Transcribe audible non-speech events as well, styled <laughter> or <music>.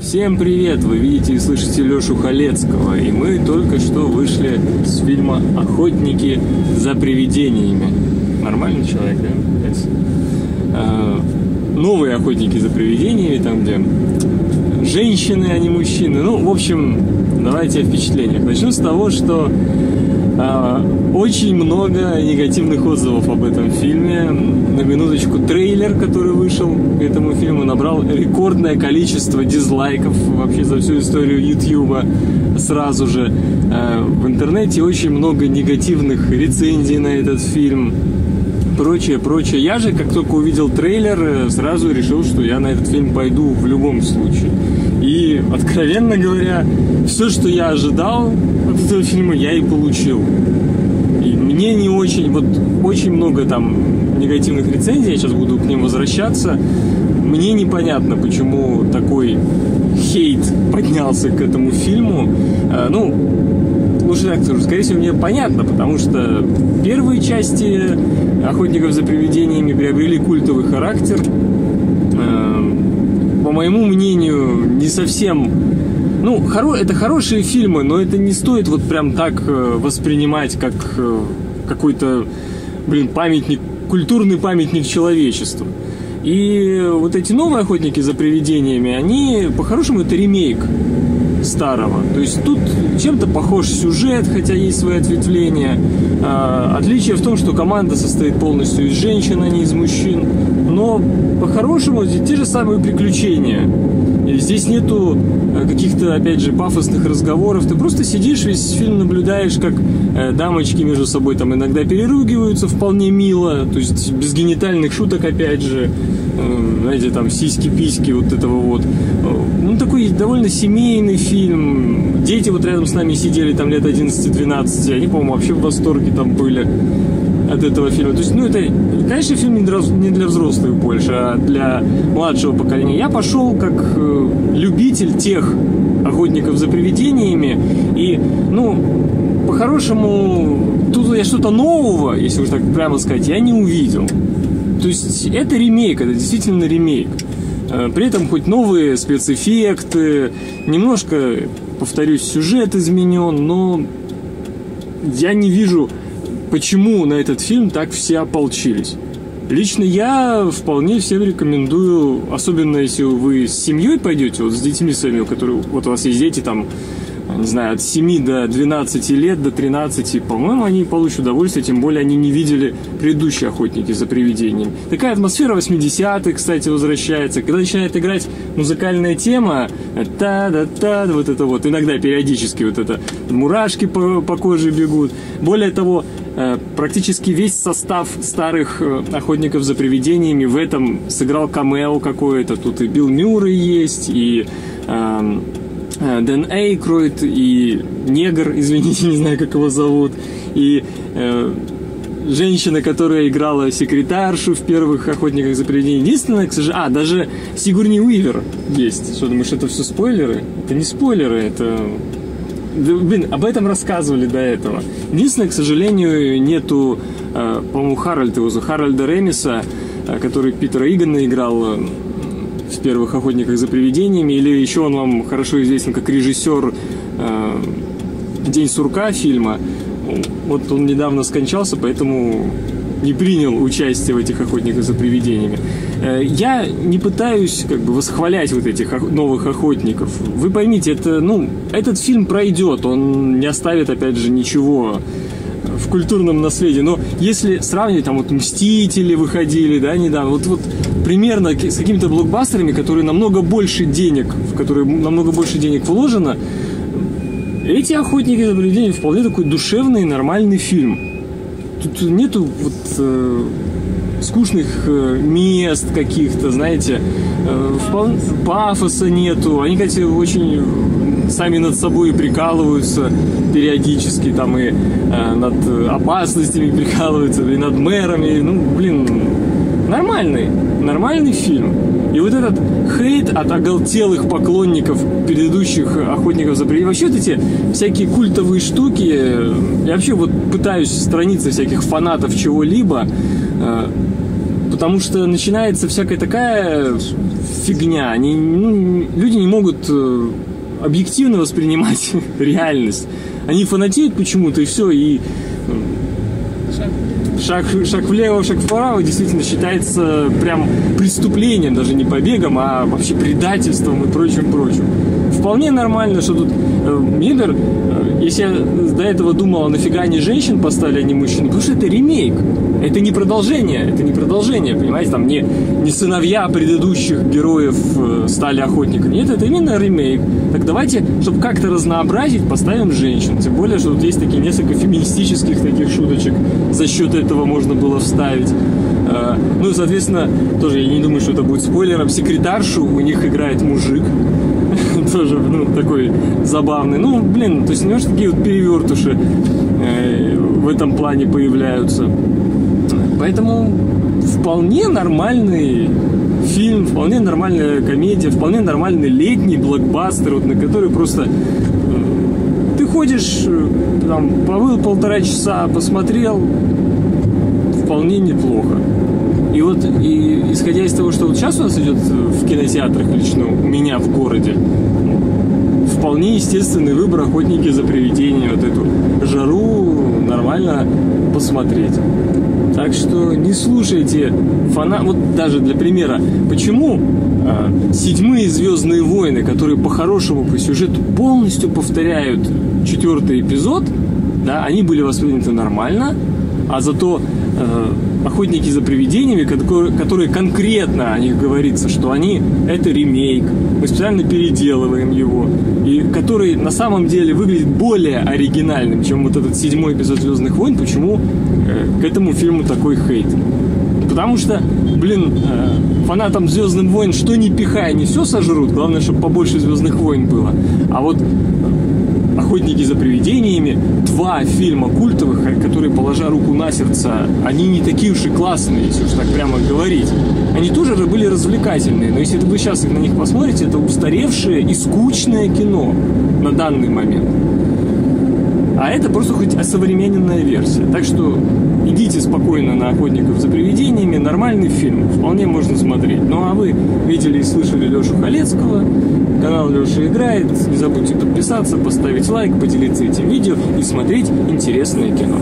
Всем привет! Вы видите и слышите Лешу Халецкого, и мы только что вышли с фильма «Охотники за привидениями». Нормальный человек, да? А, новые «Охотники за привидениями», там где женщины, а не мужчины. Ну, в общем, давайте о впечатлениях. Начну с того, что а, очень много негативных отзывов об этом фильме. На минуточку трейлер, который вышел к этому фильму, набрал рекордное количество дизлайков вообще за всю историю Ютьюба сразу же. А, в интернете очень много негативных рецензий на этот фильм прочее, прочее. Я же, как только увидел трейлер, сразу решил, что я на этот фильм пойду в любом случае. И, откровенно говоря, все, что я ожидал от этого фильма, я и получил. Мне не очень, вот очень много там негативных рецензий, я сейчас буду к ним возвращаться. Мне непонятно, почему такой хейт поднялся к этому фильму. А, ну, лучше так скажу, скорее всего, мне понятно, потому что первые части «Охотников за привидениями» приобрели культовый характер – по моему мнению, не совсем... Ну, хоро... это хорошие фильмы, но это не стоит вот прям так э, воспринимать, как э, какой-то, блин, памятник, культурный памятник человечеству. И вот эти новые охотники за привидениями, они, по-хорошему, это ремейк старого. То есть тут чем-то похож сюжет, хотя есть свои ответвления. А, отличие в том, что команда состоит полностью из женщин, а не из мужчин. Но по-хорошему здесь те же самые приключения. Здесь нету э, каких-то, опять же, пафосных разговоров. Ты просто сидишь, весь фильм наблюдаешь, как э, дамочки между собой там иногда переругиваются вполне мило. То есть без генитальных шуток, опять же. Э, знаете, там сиськи-письки вот этого вот. Такой довольно семейный фильм. Дети вот рядом с нами сидели там лет 11-12. Они, по-моему, вообще в восторге там были от этого фильма. То есть, ну, это, конечно, фильм не для взрослых больше, а для младшего поколения. Я пошел как э, любитель тех охотников за привидениями. И, ну, по-хорошему, тут я что-то нового, если уж так прямо сказать, я не увидел. То есть, это ремейк, это действительно ремейк. Э, при этом хоть новые спецэффекты, немножко, повторюсь, сюжет изменен, но я не вижу почему на этот фильм так все ополчились. Лично я вполне всем рекомендую, особенно если вы с семьей пойдете, вот с детьми своими, у которых вот у вас есть дети там не знаю, от 7 до 12 лет, до 13, по-моему, они получат удовольствие, тем более они не видели предыдущие охотники за привидениями. Такая атмосфера 80-х, кстати, возвращается. Когда начинает играть музыкальная тема, та-да-та, вот это вот, иногда периодически вот это, мурашки по, по коже бегут. Более того, э, практически весь состав старых э, охотников за привидениями в этом сыграл камео какое-то. Тут и Билл Мюррей есть, и эм, Дэн Эйкройд и негр, <laughs> извините, не знаю, как его зовут, и э, женщина, которая играла секретаршу в первых «Охотниках за привидениями». Единственное, к сожалению... А, даже Сигурни Уивер есть. Что, думаешь, это все спойлеры? Это не спойлеры, это... Да, блин, об этом рассказывали до этого. Единственное, к сожалению, нету, э, по-моему, Харальда его Харальда Ремиса, э, который Питера Игана играл в первых охотниках за привидениями, или еще он вам хорошо известен как режиссер э, День сурка фильма. Вот он недавно скончался, поэтому не принял участие в этих охотниках за привидениями. Э, я не пытаюсь как бы восхвалять вот этих новых охотников. Вы поймите, это, ну, этот фильм пройдет, он не оставит, опять же, ничего в культурном наследии. Но если сравнивать, там вот «Мстители» выходили, да, недавно, вот, вот примерно с какими-то блокбастерами, которые намного больше денег, в которые намного больше денег вложено, эти «Охотники за привидениями» вполне такой душевный, нормальный фильм. Тут нету вот э, скучных э, мест каких-то, знаете, э, вполне, пафоса нету. Они, кстати, очень сами над собой прикалываются периодически, там и э, над опасностями <laughs> прикалываются, и над мэрами. Ну, блин, нормальный, нормальный фильм. И вот этот хейт от оголтелых поклонников предыдущих охотников за привидениями, вообще вот эти всякие культовые штуки, я вообще вот пытаюсь страницы всяких фанатов чего-либо, э, потому что начинается всякая такая фигня. Они, ну, люди не могут э, объективно воспринимать <laughs> реальность. Они фанатеют почему-то, и все, и шаг, шаг влево, шаг вправо действительно считается прям преступлением, даже не побегом, а вообще предательством и прочим-прочим. Вполне нормально, что тут э, Мидер, э, если я до этого думал, а нафига они женщин поставили, а не мужчин, потому что это ремейк. Это не продолжение, это не продолжение, понимаете, там не, не сыновья предыдущих героев э, стали охотниками. Нет, это именно ремейк. Так давайте, чтобы как-то разнообразить, поставим женщин. Тем более, что тут есть такие несколько феминистических таких шуточек. За счет этого можно было вставить. Э, ну, соответственно, тоже я не думаю, что это будет спойлером. Секретаршу у них играет мужик. <laughs> Тоже, ну, такой забавный. Ну, блин, то есть немножко такие вот перевертыши э, в этом плане появляются. Поэтому вполне нормальный фильм, вполне нормальная комедия, вполне нормальный летний блокбастер, вот, на который просто э, ты ходишь, там, побыл полтора часа, посмотрел, вполне неплохо. И вот, и, исходя из того, что вот сейчас у нас идет в кинотеатрах лично у меня в городе, вполне естественный выбор охотники за привидениями. Вот эту жару нормально посмотреть. Так что не слушайте фана... Вот даже для примера, почему э, седьмые Звездные войны, которые по-хорошему по сюжету полностью повторяют четвертый эпизод, да, они были восприняты нормально, а зато э, охотники за привидениями, которые, которые конкретно о них говорится, что они это ремейк, мы специально переделываем его, и который на самом деле выглядит более оригинальным, чем вот этот седьмой эпизод Звездных войн. Почему э, к этому фильму такой хейт? Потому что, блин, э, фанатам Звездных войн что не пихай, они все сожрут. Главное, чтобы побольше Звездных войн было. А вот «Охотники за привидениями», два фильма культовых, которые, положа руку на сердце, они не такие уж и классные, если уж так прямо говорить. Они тоже были развлекательные, но если вы сейчас на них посмотрите, это устаревшее и скучное кино на данный момент. А это просто хоть осовремененная версия. Так что идите спокойно на «Охотников за привидениями». Нормальный фильм, вполне можно смотреть. Ну а вы видели и слышали Лешу Халецкого. Канал Леша играет. Не забудьте подписаться, поставить лайк, поделиться этим видео и смотреть интересное кино.